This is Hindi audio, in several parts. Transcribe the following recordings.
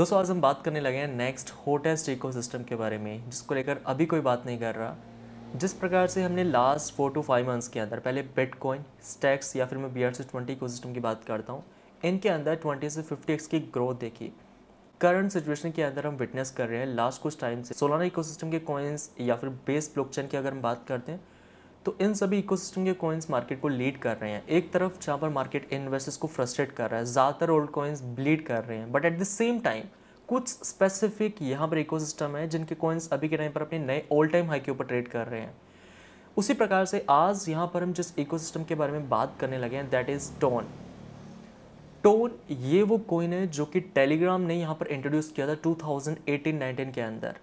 दोस्तों, आज हम बात करने लगे हैं नेक्स्ट होटेस्ट इकोसिस्टम के बारे में, जिसको लेकर अभी कोई बात नहीं कर रहा। जिस प्रकार से हमने last four two five months के अंदर, पहले बिटकॉइन स्टैक्स या फिर मैं B R C twenty ecosystem की बात करता हूँ, इनके अंदर ट्वेंटी से फिफ्टी एक्स की ग्रोथ देखी। करंट सिचुएशन के अंदर हम विटनेस कर रहे हैं लास्ट कुछ टाइम से। सोलाना इकोसिस्टम के कॉइन्स या फिर बेस ब्लॉकचेन की अगर हम बात करते हैं तो इन सभी इकोसिस्टम के कॉइन्स मार्केट को लीड कर रहे हैं। एक तरफ़ जहाँ पर मार्केट इन्वेस्टर्स को फ्रस्ट्रेट कर रहा है, ज़्यादातर ओल्ड कॉइन्स ब्लीड कर रहे हैं। But at the same time कुछ स्पेसिफिक यहाँ पर इकोसिस्टम है जिनके कॉइन्स अभी के टाइम पर अपने नए ऑल टाइम हाई के ऊपर ट्रेड कर रहे हैं। उसी प्रकार से आज यहाँ पर हम जिस इकोसिस्टम के बारे में बात करने लगे हैं दैट इज़ टोन टोन ये वो कोइन है जो कि टेलीग्राम ने यहाँ पर इंट्रोड्यूस किया था 2018-19 के अंदर।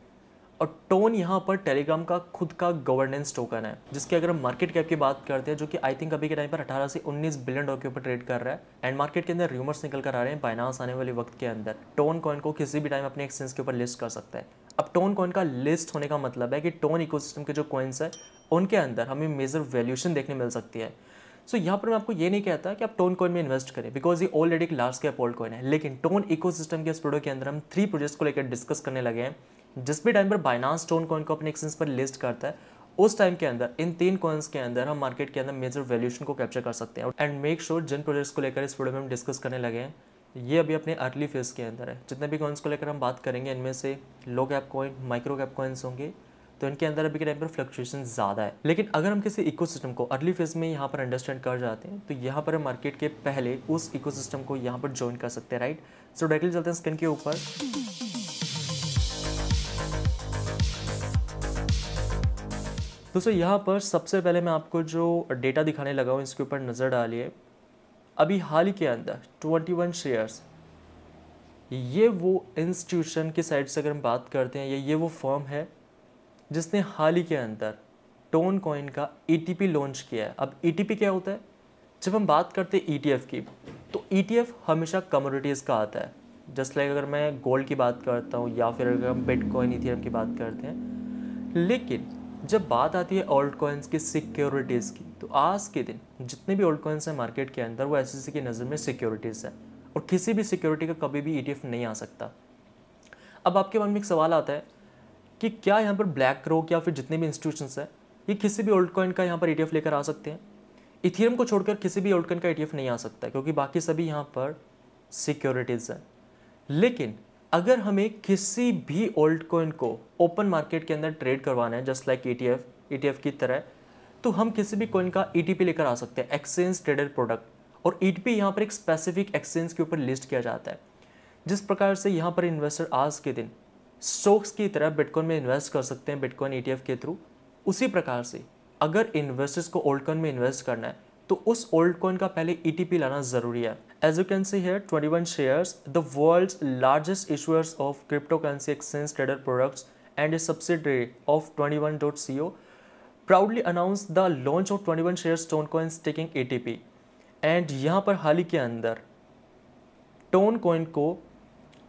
और टोन यहाँ पर टेलीग्राम का खुद का गवर्नेंस टोकन है जिसकी अगर हम मार्केट कैप की बात करते हैं जो कि आई थिंक अभी के टाइम पर 18 से 19 बिलियन डॉलर के ऊपर ट्रेड कर रहा है एंड मार्केट के अंदर र्यूमर्स निकल कर आ रहे हैं बाइनास आने वाले वक्त के अंदर। टोन कॉइन को किसी भी टाइम अपने एक्सचेंज के ऊपर लिस्ट कर सकता है। अब टोन कॉइन का लिस्ट होने का मतलब है कि टोन इको के जो कॉइन्स है उनके अंदर हमें मेजर वैल्यूशन देखने मिल सकती है। सो so, यहाँ पर मैं आपको ये नहीं कहता कि आप टोन कॉइन में इन्वेस्ट करें बिकॉज़ ये ऑलरेडी एक लार्ज कैप ओल्ड कॉइन है। लेकिन टोन इकोसिस्टम के इस वीडियो के अंदर हम थ्री प्रोजेक्ट्स को लेकर डिस्कस करने लगे हैं। जिस भी टाइम पर बाइनास टोन कॉइन को अपने एक्सचेंज पर लिस्ट करता है, उस टाइम के अंदर, इन तीन कॉइन्स के अंदर, हम मार्केट के अंदर मेजर वैल्यूशन को कैप्चर कर सकते हैं। एंड मेक श्योर जिन प्रोजेक्ट्स को लेकर इस वीडियो में हम डिस्कस करने लगे हैं, ये अभी अपने अर्ली फ़ेज़ के अंदर है। जितने भी कॉइन्स को लेकर हम बात करेंगे, इनमें से low cap coin micro cap coins होंगे तो इनके अंदर अभी के टाइम पर फ्लक्चुएशन ज़्यादा है। लेकिन अगर हम किसी इकोसिस्टम को अर्ली फ़ेज़ में यहाँ पर अंडरस्टैंड कर जाते हैं तो यहाँ पर हम मार्केट के पहले उस इकोसिस्टम को यहाँ पर ज्वाइन कर सकते हैं राइट सो डायरेक्टली चलते हैं स्किन के ऊपर। दोस्तों, यहाँ पर सबसे पहले मैं आपको जो डेटा दिखाने लगा हूँ, इसके ऊपर नज़र डालिए। अभी हाल ही के अंदर 21 शेयर्स ये वो इंस्टीट्यूशन की साइड से अगर हम बात करते हैं, ये ये वो फर्म है, जिसने हाल ही के अंदर टोन कॉइन का ई e लॉन्च किया है। अब ई e क्या होता है? जब हम बात करते हैं ई e की तो ईटीएफ हमेशा कमोडिटीज़ का आता है। जस्ट लाइक अगर मैं गोल्ड की बात करता हूँ, या फिर अगर हम बिटकॉइन इथेरियम की बात करते हैं। लेकिन जब बात आती है ओल्ड कॉइन्स की सिक्योरिटीज़ की तो आज के दिन जितने भी ओल्ड कॉइन्स हैं मार्केट के अंदर, वो एस की नज़र में सिक्योरिटीज़ है और किसी भी सिक्योरिटी का कभी भी ईटीएफ नहीं आ सकता। अब आपके मन में एक सवाल आता है कि क्या यहाँ पर ब्लैक रोक या फिर जितने भी इंस्टीट्यूशन है, ये किसी भी ओल्ड कॉइन का यहाँ पर ईटीएफ लेकर आ सकते हैं? इथीरियम को छोड़कर किसी भी ओल्ड कॉइन का ईटीएफ नहीं आ सकता, क्योंकि बाकी सभी यहाँ पर सिक्योरिटीज़ हैं। लेकिन अगर हमें किसी भी ओल्ड कॉइन को ओपन मार्केट के अंदर ट्रेड करवाना है जस्ट लाइक ई टी की तरह तो हम किसी भी कॉइन का ई e लेकर आ सकते हैं एक्सचेंज ट्रेडेड प्रोडक्ट और ई टी यहाँ पर एक स्पेसिफिक एक्सचेंज के ऊपर लिस्ट किया जाता है। जिस प्रकार से यहाँ पर इन्वेस्टर आज के दिन स्टॉक्स की तरह बिटकॉइन में इन्वेस्ट कर सकते हैं बिटकॉइन ईटीएफ के थ्रू उसी प्रकार से अगर इन्वेस्टर्स को ओल्ड कॉइन में इन्वेस्ट करना है तो उस ओल्ड कॉइन का पहले ई e लाना ज़रूरी है. As you can see here 21 shares the world largest issuers of crypto currency exchange trader products and a subsidiary of 21.co proudly announced the launch of 21 shares TON coin taking ATP and यहाँ पर हाल ही के अंदर टोन कॉइन को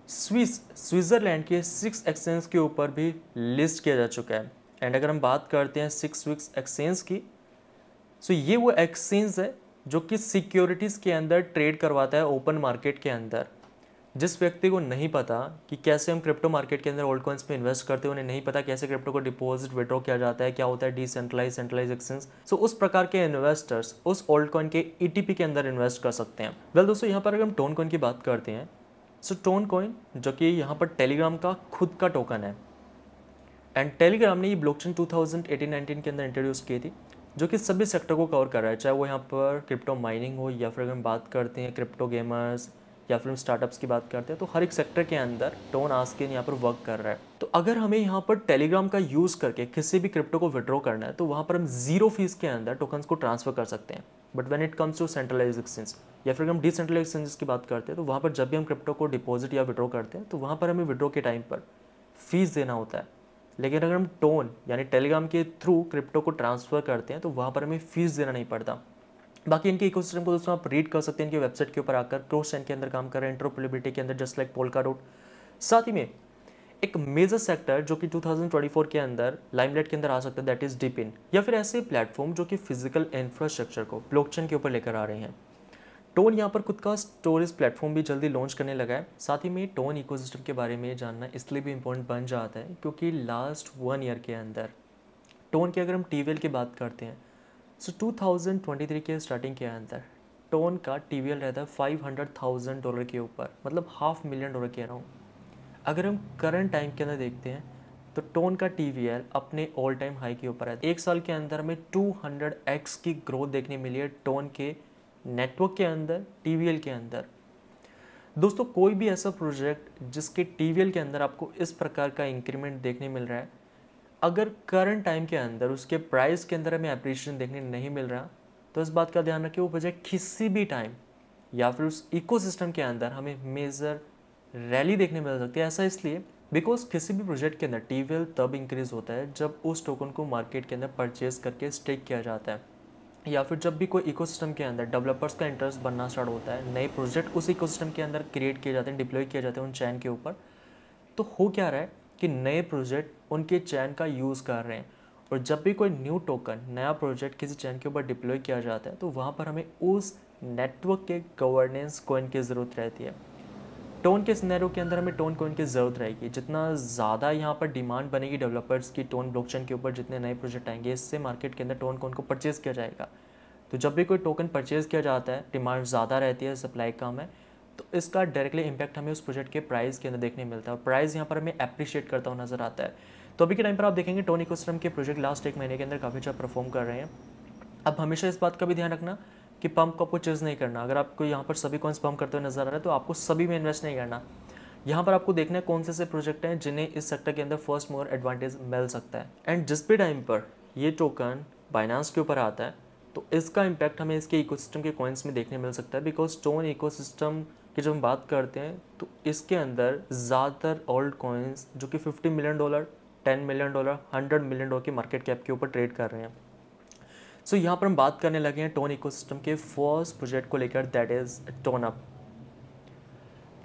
स्विस, स्विट्ज़रलैंड के सिक्स एक्सचेंज के ऊपर भी लिस्ट किया जा चुका है. एंड अगर हम बात करते हैं सिक्स विक्स एक्सचेंज की सो ये वो एक्सचेंज है जो कि सिक्योरिटीज़ के अंदर ट्रेड करवाता है ओपन मार्केट के अंदर। जिस व्यक्ति को नहीं पता कि कैसे हम क्रिप्टो मार्केट के अंदर ओल्ड कॉइन्स में इन्वेस्ट करते हैं उन्हें नहीं पता कैसे क्रिप्टो को डिपॉजिट विड्रॉ किया जाता है क्या होता है डिसेंट्रलाइज सेंट्रलाइज एक्सचेंज सो उस प्रकार के इन्वेस्टर्स उस ओल्ड कॉइन के ई e के अंदर इन्वेस्ट कर सकते हैं। वेल well, दोस्तों यहाँ पर अगर हम टोन कॉइन की बात करते हैं सो टोन कॉइन जो कि यहाँ पर टेलीग्राम का खुद का टोकन है। एंड टेलीग्राम ने ये ब्लॉकचेन 2018-19 के अंदर इंट्रोड्यूस की थी। जो कि सभी सेक्टर को कवर कर रहा है, चाहे वो यहाँ पर क्रिप्टो माइनिंग हो या फिर हम बात करते हैं क्रिप्टो गेमर्स या फिर हम स्टार्टअप्स की बात करते हैं तो हर एक सेक्टर के अंदर टोन आस्किन यहाँ पर वर्क कर रहा है। तो अगर हमें यहाँ पर टेलीग्राम का यूज़ करके किसी भी क्रिप्टो को विड्रॉ करना है तो वहाँ पर हम ज़ीरो फ़ीस के अंदर टोकन्स को ट्रांसफ़र कर सकते हैं। But when it comes to centralize exchange या फिर हम डिसेंट्रलाइज एक्सचेंजेस की बात करते हैं तो वहाँ पर जब भी हम क्रिप्टो को डिपॉजिट या विड्रॉ करते हैं तो वहाँ पर हमें विड्रॉ के टाइम पर फ़ीस देना होता है। लेकिन अगर हम टोन यानी टेलीग्राम के थ्रू क्रिप्टो को ट्रांसफ़र करते हैं तो वहाँ पर हमें फ़ीस देना नहीं पड़ता। बाकी इनके इकोसिस्टम को दोस्तों आप रीड कर सकते हैं, इनकी वेबसाइट के ऊपर आकर क्रॉस के अंदर काम कर रहे हैं इंट्रोपोलिबिलिटी के अंदर जस्ट लाइक पोलका डॉट साथ ही में, एक मेजर सेक्टर जो कि 2024 के अंदर लाइमलाइट के अंदर आ सकता है दैट इज़ डिपिन या फिर ऐसे प्लेटफॉर्म जो कि फ़िज़िकल इंफ्रास्ट्रक्चर को ब्लॉकचेन के ऊपर लेकर आ रहे हैं। टोन यहाँ पर खुद का स्टोरेज प्लेटफॉर्म भी जल्दी लॉन्च करने लगा है। साथ ही में टोन इकोसिस्टम के बारे में जानना इसलिए भी इम्पोर्टेंट बन जाता है क्योंकि लास्ट वन ईयर के अंदर। टोन की अगर हम टीवीएल की बात करते हैं सो टू के स्टार्टिंग के अंदर टोन का टी वी एल रहता है फाइव हंड्रेड थाउज़ेंड डॉलर के ऊपर मतलब हाफ़ मिलियन डॉलर कह रहा हूँ। अगर हम करंट टाइम के अंदर देखते हैं तो टोन का टी वी एल अपने ऑल टाइम हाई के ऊपर है। एक साल के अंदर हमें टू हंड्रेड एक्स की ग्रोथ देखने मिली है टोन के नेटवर्क के अंदर टीवीएल के अंदर। दोस्तों, कोई भी ऐसा प्रोजेक्ट जिसके टीवीएल के अंदर आपको इस प्रकार का इंक्रीमेंट देखने मिल रहा है, अगर करंट टाइम के अंदर उसके प्राइस के अंदर हमें अप्रिशिएशन देखने नहीं मिल रहा तो इस बात का ध्यान रखें, वो प्रोजेक्ट किसी भी टाइम या फिर उस इकोसिस्टम के अंदर हमें मेजर रैली देखने मिल सकती है। ऐसा इसलिए बिकॉज़ किसी भी प्रोजेक्ट के अंदर टीवीएल तब इंक्रीज होता है जब उस टोकन को मार्केट के अंदर परचेज करके स्टेक किया जाता है। या फिर जब भी कोई इकोसिस्टम के अंदर डेवलपर्स का इंटरेस्ट बनना स्टार्ट होता है, नए प्रोजेक्ट उस इकोसिस्टम के अंदर क्रिएट किए जाते हैं डिप्लॉय किए जाते हैं उन चैन के ऊपर तो हो क्या रहा है कि नए प्रोजेक्ट उनके चैन का यूज़ कर रहे हैं। और जब भी कोई न्यू टोकन नया प्रोजेक्ट किसी चैन के ऊपर डिप्लॉय किया जाता है तो वहाँ पर हमें उस नेटवर्क के गवर्नेंस कोइन की ज़रूरत रहती है। टोन के सिनेरियो के अंदर हमें टोन कोइन की ज़रूरत रहेगी। जितना ज़्यादा यहाँ पर डिमांड बनेगी डेवलपर्स की टोन ब्लॉकचेन के ऊपर, जितने नए प्रोजेक्ट आएँगे, इससे मार्केट के अंदर टोन कोइन को परचेज़ किया जाएगा। तो जब भी कोई टोकन परचेज़ किया जाता है डिमांड ज़्यादा रहती है सप्लाई कम है तो इसका डायरेक्टली इम्पैक्ट हमें उस प्रोजेक्ट के प्राइस के अंदर देखने मिलता है। प्राइस यहाँ पर हमें अप्रिशिएट करता हुआ नज़र आता है। तो अभी के टाइम पर आप देखेंगे टोन इकोसिस्टम के प्रोजेक्ट लास्ट एक महीने के अंदर काफ़ी अच्छा परफॉर्म कर रहे हैं। अब हमेशा इस बात का भी ध्यान रखना कि पंप को आपको चेज नहीं करना। अगर आपको यहाँ पर सभी कॉइन्स पंप करते हुए नज़र आ रहा है तो आपको सभी में इन्वेस्ट नहीं करना। यहाँ पर आपको देखना है कौन से से प्रोजेक्ट हैं जिन्हें इस सेक्टर के अंदर फ़र्स्ट मोर एडवांटेज मिल सकता है। एंड जिस भी टाइम पर ये टोकन बाइनांस के ऊपर आता है तो इसका इम्पैक्ट हमें इसके इकोसिस्टम के कॉइन्स में देखने मिल सकता है। बिकॉज़ स्टोन इकोसिस्टम की जब हम बात करते हैं तो इसके अंदर ज़्यादातर ओल्ड कॉइन्स जो कि 50 million dollar 10 million dollar 100 million dollar की मार्केट कैप के ऊपर ट्रेड कर रहे हैं। सो so, यहाँ पर हम बात करने लगे हैं टोन इकोसिस्टम के फ़र्स्ट प्रोजेक्ट को लेकर that is TON up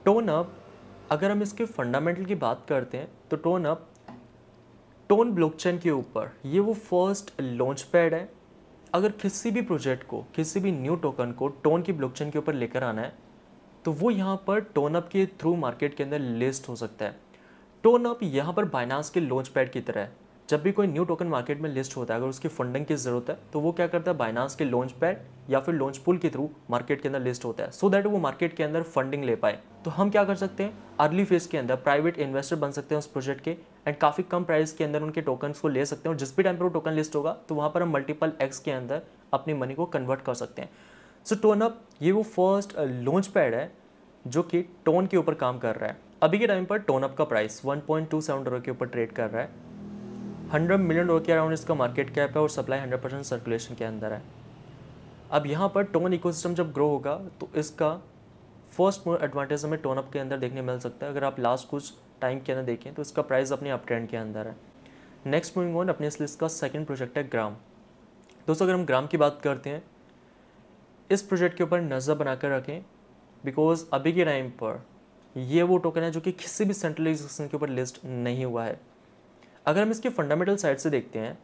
TON up अगर हम इसके फंडामेंटल की बात करते हैं तो टोन अप टोन ब्लॉकचेन के ऊपर ये वो फ़र्स्ट लॉन्च पैड है। अगर किसी भी प्रोजेक्ट को किसी भी न्यू टोकन को टोन की ब्लॉकचेन के ऊपर लेकर आना है तो वो यहाँ पर टोन अप के थ्रू मार्केट के अंदर लिस्ट हो सकता है। टोन अप यहाँ पर बाइनास के लॉन्च पैड की तरह है। जब भी कोई न्यू टोकन मार्केट में लिस्ट होता है, अगर उसकी फंडिंग की ज़रूरत है तो वो क्या करता है? बाइनास के लॉन्च पैड या फिर लॉन्च पुल के थ्रू मार्केट के अंदर लिस्ट होता है सो so दैट वो मार्केट के अंदर फंडिंग ले पाए। तो हम क्या कर सकते हैं? अर्ली फ़ेज़ के अंदर प्राइवेट इन्वेस्टर बन सकते हैं उस प्रोजेक्ट के एंड काफ़ी कम प्राइस के अंदर उनके टोकन को ले सकते हैं, और जिस भी टाइम पर वो टोकन लिस्ट होगा तो वहाँ पर हम मल्टीपल एक्स के अंदर अपनी मनी को कन्वर्ट कर सकते हैं। सो टोनअप ये वो फ़र्स्ट लॉन्च पैड है, जो कि टोन के ऊपर काम कर रहा है। अभी के टाइम पर टोनअप का प्राइस 1.27 डॉलर के ऊपर ट्रेड कर रहा है। 100 मिलियन डॉलर के अराउंड इसका मार्केट कैप है और सप्लाई 100 परसेंट सर्कुलेशन के अंदर है। अब यहाँ पर टोन इकोसिस्टम जब ग्रो होगा तो इसका फ़र्स्ट मोर एडवांटेज हमें टोनअप के अंदर देखने मिल सकता है। अगर आप लास्ट कुछ टाइम के अंदर देखें तो इसका प्राइस अपने अप ट्रेंड के अंदर है। नेक्स्ट मूविंग ऑन अपने इस लिस्ट का सेकेंड प्रोजेक्ट है ग्राम दोस्तों, अगर हम ग्राम की बात करते हैं, इस प्रोजेक्ट के ऊपर नज़र बनाकर रखें बिकॉज़ अभी के टाइम पर ये वो टोकन है जो कि किसी भी सेंट्रलाइजेशन के ऊपर लिस्ट नहीं हुआ है। अगर हम इसके फंडामेंटल साइड से देखते हैं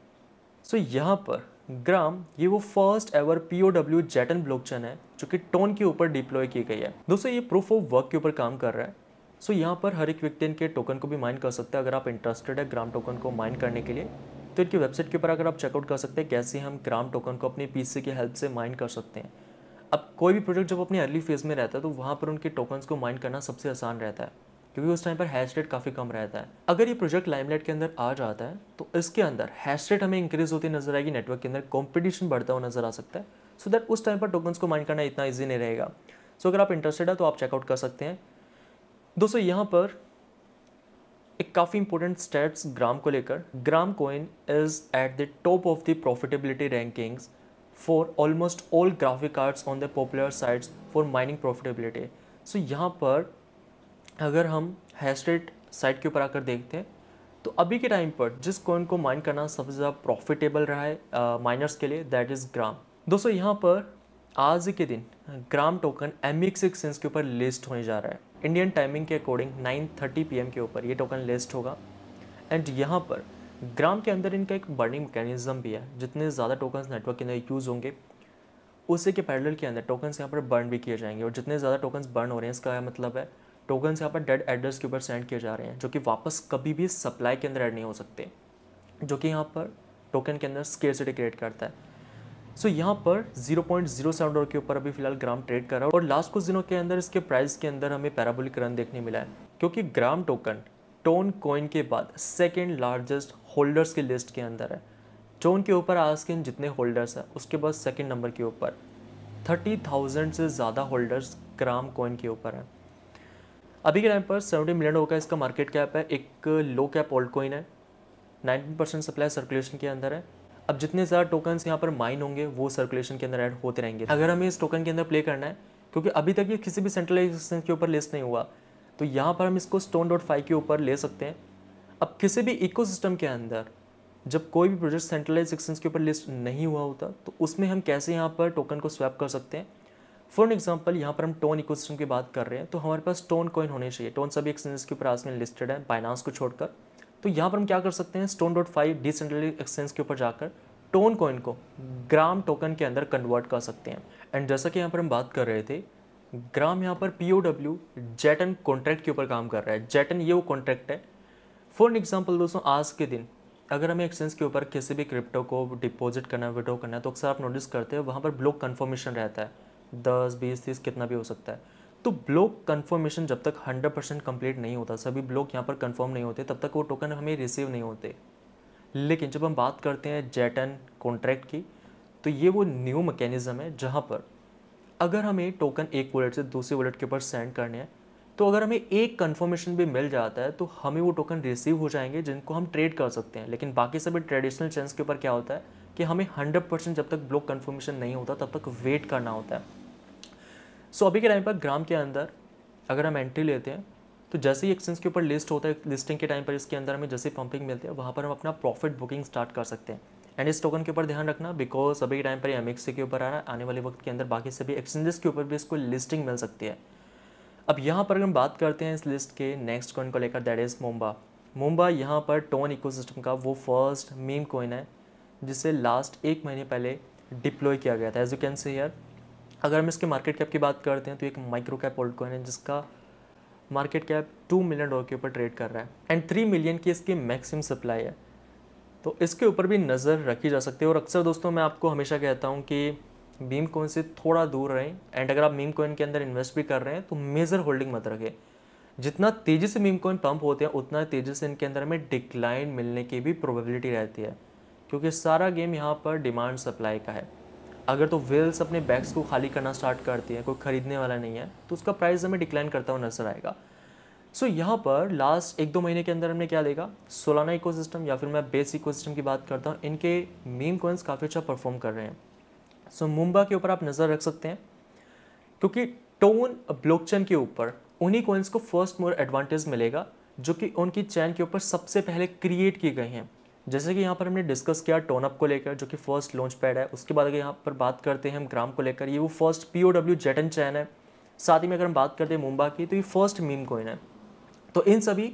सो so यहाँ पर ग्राम, ये वो first ever P O W jetton blockchain है, जो कि टोन के ऊपर डिप्लॉय की गई है। दोस्तों, ये प्रूफ ऑफ़ वर्क के ऊपर काम कर रहा है। सो so यहाँ पर हर एक व्यक्ति इनके टोकन को भी माइन कर सकते हैं, अगर आप इंटरेस्टेड है ग्राम टोकन को माइन करने के लिए। तो इनकी वेबसाइट के ऊपर अगर आप चेकआउट कर सकते हैं, कैसे हम ग्राम टोकन को अपनी पीसी की हेल्प से माइन कर सकते हैं। अब कोई भी प्रोजेक्ट जब अपनी अर्ली फ़ेज़ में रहता है तो वहाँ पर उनके टोकन्स को माइन करना सबसे आसान रहता है। क्योंकि उस टाइम पर हैश रेट काफ़ी कम रहता है। अगर ये प्रोजेक्ट लाइमलाइट के अंदर आ जाता है तो इसके अंदर हैश रेट हमें इंक्रीज होती नज़र आएगी नेटवर्क के अंदर कॉम्पिटिशन बढ़ता हुआ नज़र आ सकता है। सो दैट उस टाइम पर टोकन्स को माइंड करना इतना ईजी नहीं रहेगा। सो अगर आप इंटरेस्टेड है तो आप चेकआउट कर सकते हैं। दोस्तों, यहाँ पर एक काफ़ी इंपॉर्टेंट स्टेट्स ग्राम को लेकर। Gram coin is at the top of the profitability rankings for almost all graphic cards on the popular sites for mining profitability. So यहाँ पर अगर हम हैश रेट साइट के ऊपर आकर देखते हैं तो अभी के टाइम पर जिस कॉइन को माइन करना सबसे ज़्यादा प्रॉफिटेबल रहा है माइनर्स के लिए दैट इज़ ग्राम दोस्तों, यहाँ पर आज के दिन gram token M X exchange के ऊपर लिस्ट होने जा रहा है। इंडियन टाइमिंग के अकॉर्डिंग 9:30 पीएम के ऊपर ये टोकन लिस्ट होगा। एंड यहाँ पर ग्राम के अंदर इनका एक बर्निंग मैकेनिज्म भी है, जितने ज़्यादा टोकन्स नेटवर्क के अंदर यूज़ होंगे, उसी के पैरल के अंदर टोकन्स यहाँ पर बर्न भी किए जाएँगे। और जितने ज़्यादा टोकन्स बर्न हो रहे हैं, इसका मतलब है टोकन्स यहाँ पर डेड एड्रेस के ऊपर सेंड किए जा रहे हैं जो कि वापस कभी भी सप्लाई के अंदर ऐड नहीं हो सकते जो कि यहाँ पर टोकन के अंदर स्केरसिटी क्रिएट करता है। सो so, यहाँ पर 0.07 डॉलर के ऊपर अभी फ़िलहाल ग्राम ट्रेड कर रहा है और लास्ट कुछ दिनों के अंदर इसके प्राइस के अंदर हमें पैराबोलिक रन देखने मिला है क्योंकि ग्राम टोकन टोन कॉइन के बाद सेकेंड लार्जेस्ट होल्डर्स की लिस्ट के अंदर है। टोन के ऊपर आज के जितने होल्डर्स हैं उसके बाद सेकेंड नंबर के ऊपर थर्टी थाउज़ेंड से ज़्यादा होल्डर्स ग्राम कॉइन के ऊपर हैं। अभी के टाइम पर सेवेंटी मिलियन होगा इसका मार्केट कैप है, एक लो कैप ओल्ड कॉइन है नाइनटीन परसेंट सप्लाई सर्कुलेशन के अंदर है। अब जितने ज़्यादा टोकन्स यहाँ पर माइन होंगे, वो सर्कुलेशन के अंदर ऐड होते रहेंगे। अगर हमें इस टोकन के अंदर प्ले करना है, क्योंकि अभी तक ये किसी भी सेंट्रलाइज सेंट्रलाइजेशन के ऊपर लिस्ट नहीं हुआ तो यहाँ पर हम इसको स्टोन डॉट फाइव के ऊपर ले सकते हैं। अब किसी भी इको के अंदर, जब कोई भी प्रोजेक्ट सेंट्रलाइज एक्सचेंज के ऊपर लिस्ट नहीं हुआ होता तो उसमें हम कैसे यहाँ पर टोकन को स्वैप कर सकते हैं? फॉर एग्ज़ाम्पल यहाँ पर हम टोन इको की बात कर रहे हैं तो हमारे पास टोन कॉइन होने चाहिए। टोन सभी एक्सचेंजेस के ऊपर आज में लिस्टेड है बाइनांस को छोड़कर। तो यहाँ पर हम क्या कर सकते हैं? STON dot fi decentralize exchange के ऊपर जाकर टोन कॉइन को ग्राम टोकन के अंदर कन्वर्ट कर सकते हैं। एंड जैसा कि यहाँ पर हम बात कर रहे थे ग्राम यहाँ पर P O W jetton contract के ऊपर काम कर रहा है। जेटन ये वो कॉन्ट्रैक्ट है। फॉर एग्ज़ाम्पल दोस्तों, आज के दिन, अगर हमें एक्सचेंज के ऊपर किसी भी क्रिप्टो को डिपॉजिट करना है विड्रॉ करना है तो अक्सर आप नोटिस करते हैं, वहाँ पर ब्लॉक कन्फर्मेशन रहता है। दस, बीस, तीस कितना भी हो सकता है। तो ब्लॉक कन्फर्मेशन जब तक हंड्रेड परसेंट कंप्लीट नहीं होता, सभी ब्लॉक यहाँ पर कन्फर्म नहीं होते, तब तक वो टोकन हमें रिसीव नहीं होते। लेकिन जब हम बात करते हैं जेटन कॉन्ट्रैक्ट की तो ये वो न्यू मैकेनिज़्म है जहाँ पर अगर हमें टोकन एक वॉलेट से दूसरे वॉलेट के ऊपर सेंड करने हैं तो अगर हमें एक कन्फर्मेशन भी मिल जाता है तो हमें वो टोकन रिसीव हो जाएँगे जिनको हम ट्रेड कर सकते हैं। लेकिन बाकी सभी ट्रेडिशनल चेंस के ऊपर क्या होता है कि हमें हंड्रेड परसेंट जब तक ब्लॉक कन्फर्मेशन नहीं होता, तब तक वेट करना होता है। सो अभी के टाइम पर ग्राम के अंदर अगर हम एंट्री लेते हैं तो जैसे ही एक्सचेंज के ऊपर लिस्ट होता है लिस्टिंग के टाइम पर इसके अंदर हमें जैसे पंपिंग मिलती है, वहाँ पर हम अपना प्रॉफिट बुकिंग स्टार्ट कर सकते हैं। एंड इस टोकन के ऊपर ध्यान रखना बिकॉज़ अभी के टाइम पर एम के ऊपर आ रहा है, आने वाले वक्त के अंदर बाकी सभी एक्सचेंजेस के ऊपर भी इसको लिस्टिंग मिल सकती है। अब यहाँ पर हम बात करते हैं इस लिस्ट के नेक्स्ट कॉइन को लेकर दैट इज़ मुंबा मुंबा यहाँ पर टोन इकोसिस्टम का वो फ़र्स्ट मीम कॉइन है, जिसे लास्ट एक महीने पहले डिप्लॉय किया गया था। As you can see here अगर हम इसके मार्केट कैप की बात करते हैं तो एक माइक्रो कैप ओल्ड कॉइन है, जिसका market cap two million dollar के ऊपर ट्रेड कर रहा है। एंड थ्री मिलियन की इसकी मैक्सिमम सप्लाई है। तो इसके ऊपर भी नज़र रखी जा सकती है। और अक्सर दोस्तों, मैं आपको हमेशा कहता हूँ कि मीम कोइन से थोड़ा दूर रहें। एंड अगर आप मीम कोइन के अंदर इन्वेस्ट भी कर रहे हैं तो मेजर होल्डिंग मत रखें। जितना तेज़ी से मीम कोइन पंप होते हैं, उतना तेज़ी से इनके अंदर हमें डिक्लाइन मिलने की भी प्रोबेबिलिटी रहती है। क्योंकि सारा गेम यहाँ पर डिमांड सप्लाई का है। अगर तो वेल्स अपने बैग्स को खाली करना स्टार्ट करती है कोई ख़रीदने वाला नहीं है तो उसका प्राइस हमें डिक्लाइन करता हुआ नज़र आएगा। सो so, यहाँ पर लास्ट एक दो महीने के अंदर हमने क्या देखा? सोलाना इकोसिस्टम या फिर मैं बेस इकोसिस्टम की बात करता हूँ इनके मीम कोइंस काफ़ी अच्छा परफॉर्म कर रहे हैं। सो so, मुंबा के ऊपर आप नज़र रख सकते हैं क्योंकि टोन ब्लॉकचेन के ऊपर उन्हीं कोइंस को फ़र्स्ट मोर एडवांटेज मिलेगा जो कि उनकी चैन के ऊपर सबसे पहले क्रिएट की गई हैं। जैसे कि यहाँ पर हमने डिस्कस किया टोनअप को लेकर, जो कि फ़र्स्ट लॉन्च पैड है, उसके बाद अगर यहाँ पर बात करते हैं हम ग्राम को लेकर, ये वो first P O W jetton chain है। साथ ही में अगर हम बात करते हैं मुंबा की तो ये फ़र्स्ट मीम कोइन है। तो इन सभी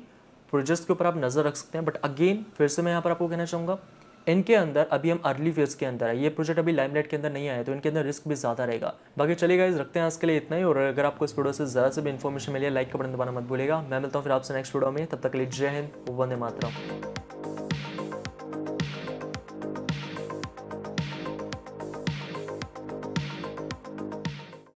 प्रोजेक्ट्स के ऊपर आप नज़र रख सकते हैं बट अगेन फिर से मैं यहाँ पर आपको कहना चाहूँगा, इनके अंदर, अभी हम अर्ली फ़ेज़ के अंदर है, ये प्रोजेक्ट अभी लाइमलाइट के अंदर नहीं आया तो इनके अंदर रिस्क भी ज़्यादा रहेगा। बाकी चलेगा इस रखते हैं आज के लिए इतना ही, और अगर आपको इस वीडियो से ज़्यादा से भी इन्फॉर्मेशन मिली लाइक का बटन दबाना मत भूलेगा मैं मिलता हूँ फिर आपसे नेक्स्ट वीडियो में, तब तक के लिए जय हिंद, वंदे मातरम।